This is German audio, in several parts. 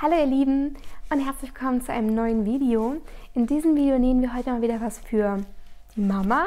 Hallo ihr Lieben und herzlich willkommen zu einem neuen Video. In diesem Video nähen wir heute mal wieder was für die Mama.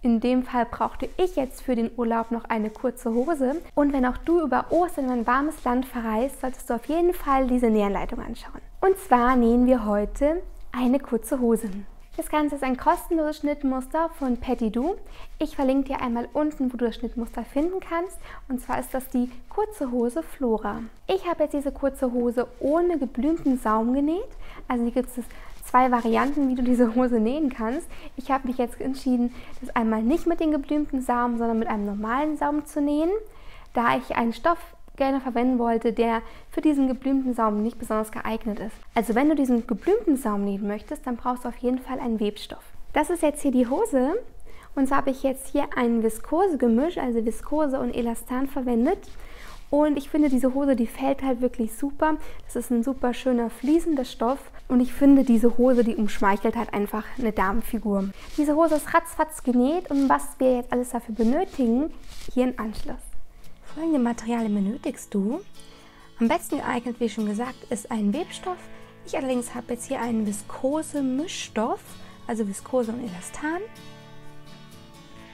In dem Fall brauchte ich jetzt für den Urlaub noch eine kurze Hose. Und wenn auch du über Ostern in ein warmes Land verreist, solltest du auf jeden Fall diese Nähanleitung anschauen. Und zwar nähen wir heute eine kurze Hose. Das Ganze ist ein kostenloses Schnittmuster von Patty Do. Ich verlinke dir einmal unten, wo du das Schnittmuster finden kannst. Und zwar ist das die kurze Hose Flora. Ich habe jetzt diese kurze Hose ohne geblümten Saum genäht. Also hier gibt es zwei Varianten, wie du diese Hose nähen kannst. Ich habe mich jetzt entschieden, das einmal nicht mit den geblümten Saum, sondern mit einem normalen Saum zu nähen, da ich einen Stoff gerne verwenden wollte, der für diesen geblümten Saum nicht besonders geeignet ist. Also wenn du diesen geblümten Saum nähen möchtest, dann brauchst du auf jeden Fall einen Webstoff. Das ist jetzt hier die Hose und so habe ich jetzt hier ein Viskose-Gemisch, also Viskose und Elastan verwendet. Und ich finde, diese Hose, die fällt halt wirklich super. Das ist ein super schöner fließender Stoff. Und ich finde, diese Hose, die umschmeichelt halt einfach eine Damenfigur. Diese Hose ist ratzfatz genäht und was wir jetzt alles dafür benötigen, hier im Anschluss. Folgende Materialien benötigst du. Am besten geeignet, wie schon gesagt, ist ein Webstoff. Ich allerdings habe jetzt hier einen Viskose-Mischstoff, also Viskose und Elastan.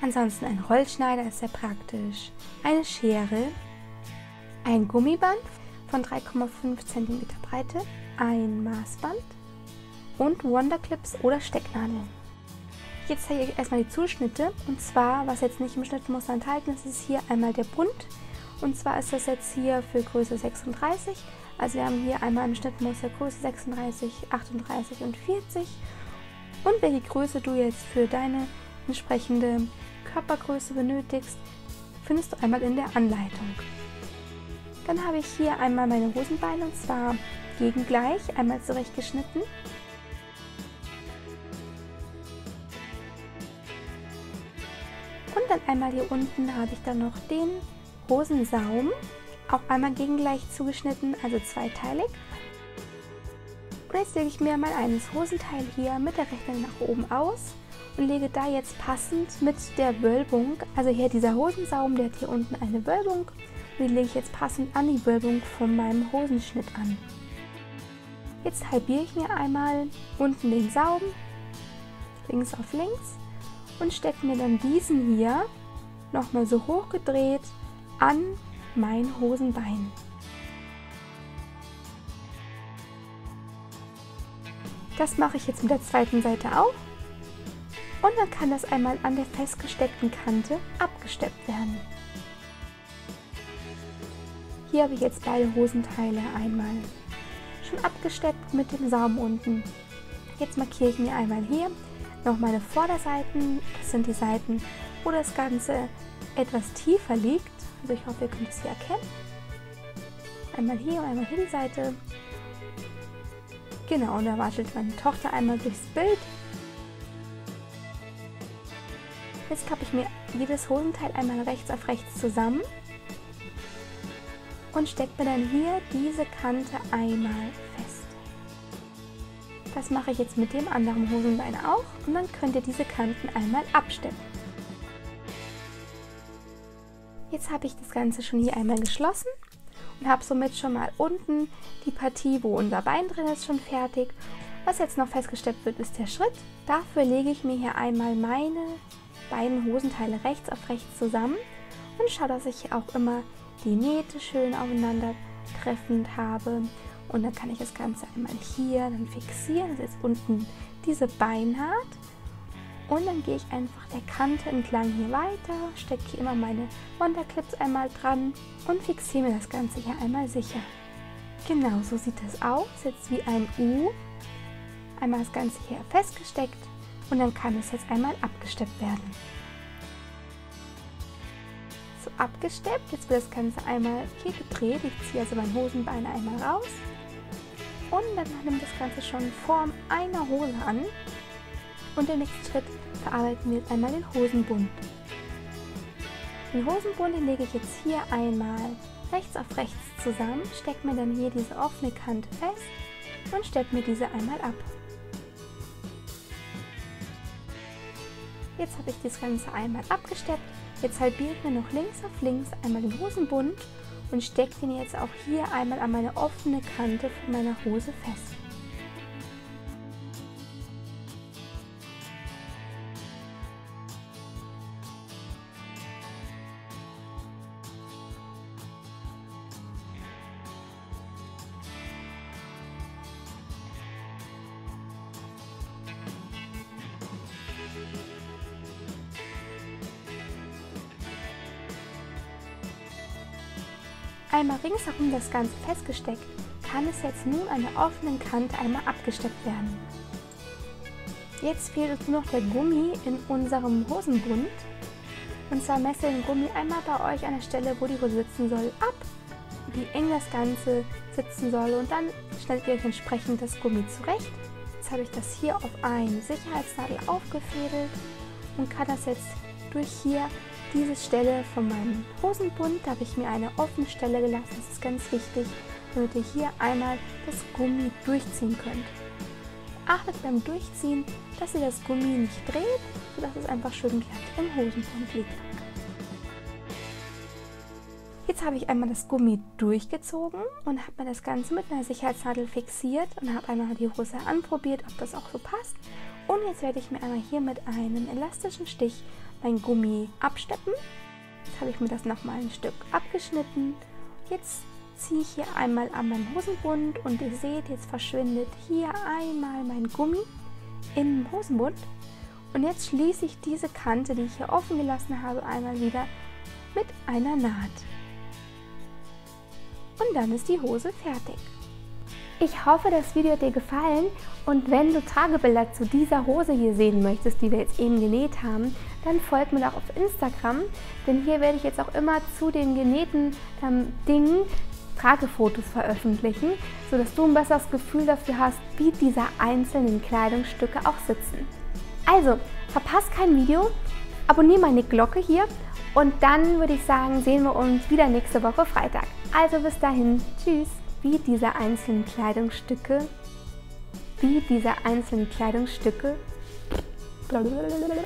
Ansonsten ein Rollschneider ist sehr praktisch, eine Schere, ein Gummiband von 3,5 cm Breite, ein Maßband und Wonderclips oder Stecknadeln. Jetzt zeige ich erstmal die Zuschnitte und zwar, was jetzt nicht im Schnittmuster enthalten ist, ist hier einmal der Bund und zwar ist das jetzt hier für Größe 36. Also wir haben hier einmal im Schnittmuster Größe 36, 38 und 40. Und welche Größe du jetzt für deine entsprechende Körpergröße benötigst, findest du einmal in der Anleitung. Dann habe ich hier einmal meine Hosenbeine und zwar gegengleich, einmal zurechtgeschnitten. Und dann einmal hier unten habe ich dann noch den Hosensaum, auch einmal gegengleich zugeschnitten, also zweiteilig. Und jetzt lege ich mir mal eines Hosenteil hier mit der rechten nach oben aus und lege da jetzt passend mit der Wölbung, also hier dieser Hosensaum, der hat hier unten eine Wölbung die lege ich jetzt passend an die Wölbung von meinem Hosenschnitt an. Jetzt halbiere ich mir einmal unten den Saum, links auf links und stecke mir dann diesen hier nochmal so hoch gedreht an mein Hosenbein. Das mache ich jetzt mit der zweiten Seite auch. Und dann kann das einmal an der festgesteckten Kante abgesteppt werden. Hier habe ich jetzt beide Hosenteile einmal schon abgesteppt mit dem Saum unten. Jetzt markiere ich mir einmal hier noch meine Vorderseiten. Das sind die Seiten, wo das Ganze etwas tiefer liegt. Also ich hoffe, ihr könnt es hier erkennen. Einmal hier und einmal hier die Seite. Genau, und da wartet meine Tochter einmal durchs Bild. Jetzt klappe ich mir jedes Hosenteil einmal rechts auf rechts zusammen und stecke mir dann hier diese Kante einmal fest. Das mache ich jetzt mit dem anderen Hosenbein auch und dann könnt ihr diese Kanten einmal absteppen. Jetzt habe ich das Ganze schon hier einmal geschlossen und habe somit schon mal unten die Partie, wo unser Bein drin ist, schon fertig. Was jetzt noch festgesteppt wird, ist der Schritt. Dafür lege ich mir hier einmal meine beiden Hosenteile rechts auf rechts zusammen und schaue, dass ich auch immer die Nähte schön aufeinander treffend habe. Und dann kann ich das Ganze einmal hier dann fixieren. Das ist jetzt unten diese Beinhaart und dann gehe ich einfach der Kante entlang hier weiter, stecke hier immer meine Wonderclips einmal dran und fixiere mir das Ganze hier einmal sicher. Genau, so sieht es aus, jetzt wie ein U. Einmal das Ganze hier festgesteckt und dann kann es jetzt einmal abgesteppt werden. So abgesteppt, jetzt wird das Ganze einmal hier gedreht. Ich ziehe also mein Hosenbein einmal raus und dann nimmt das Ganze schon Form einer Hose an. Und im nächsten Schritt verarbeiten wir jetzt einmal den Hosenbund. Den Hosenbund den lege ich jetzt hier einmal rechts auf rechts zusammen, stecke mir dann hier diese offene Kante fest und stecke mir diese einmal ab. Jetzt habe ich das Ganze einmal abgesteppt. Jetzt halbiere ich mir noch links auf links einmal den Hosenbund und stecke den jetzt auch hier einmal an meine offene Kante von meiner Hose fest. Einmal ringsherum das Ganze festgesteckt, kann es jetzt nun an der offenen Kante einmal abgesteckt werden. Jetzt fehlt uns nur noch der Gummi in unserem Hosenbund. Und zwar messe den Gummi einmal bei euch an der Stelle, wo die Hose sitzen soll, ab, wie eng das Ganze sitzen soll und dann schneidet ihr euch entsprechend das Gummi zurecht. Jetzt habe ich das hier auf ein Sicherheitsnadel aufgefädelt und kann das jetzt durch hier diese Stelle von meinem Hosenbund, habe ich mir eine offene Stelle gelassen, das ist ganz wichtig, damit ihr hier einmal das Gummi durchziehen könnt. Achtet beim Durchziehen, dass ihr das Gummi nicht dreht, sodass es einfach schön glatt im Hosenbund liegt. Jetzt habe ich einmal das Gummi durchgezogen und habe mir das Ganze mit einer Sicherheitsnadel fixiert und habe einmal die Hose anprobiert, ob das auch so passt. Und jetzt werde ich mir einmal hier mit einem elastischen Stich mein Gummi absteppen. Jetzt habe ich mir das nochmal ein Stück abgeschnitten. Jetzt ziehe ich hier einmal an meinem Hosenbund und ihr seht, jetzt verschwindet hier einmal mein Gummi im Hosenbund. Und jetzt schließe ich diese Kante, die ich hier offen gelassen habe, einmal wieder mit einer Naht. Und dann ist die Hose fertig. Ich hoffe, das Video hat dir gefallen und wenn du Tagebilder zu dieser Hose hier sehen möchtest, die wir jetzt eben genäht haben, dann folg mir doch auf Instagram, denn hier werde ich jetzt auch immer zu den genähten ähm, Dingen Tragefotos veröffentlichen, sodass du ein besseres Gefühl dafür hast, wie diese einzelnen Kleidungsstücke auch sitzen. Also, verpasst kein Video, abonniere meine Glocke hier und dann würde ich sagen, sehen wir uns wieder nächste Woche Freitag. Also bis dahin, tschüss! Wie diese einzelnen Kleidungsstücke, wie diese einzelnen Kleidungsstücke. Blablabla.